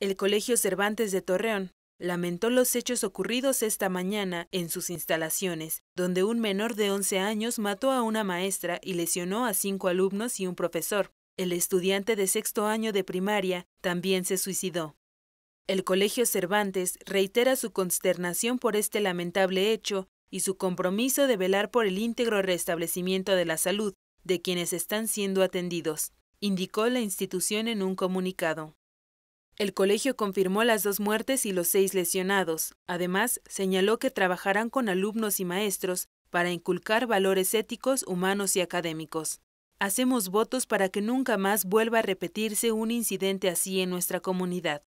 El Colegio Cervantes de Torreón lamentó los hechos ocurridos esta mañana en sus instalaciones, donde un menor de 11 años mató a una maestra y lesionó a cinco alumnos y un profesor. El estudiante de sexto año de primaria también se suicidó. El Colegio Cervantes reitera su consternación por este lamentable hecho y su compromiso de velar por el íntegro restablecimiento de la salud de quienes están siendo atendidos, indicó la institución en un comunicado. El colegio confirmó las dos muertes y los seis lesionados. Además, señaló que trabajarán con alumnos y maestros para inculcar valores éticos, humanos y académicos. Hacemos votos para que nunca más vuelva a repetirse un incidente así en nuestra comunidad.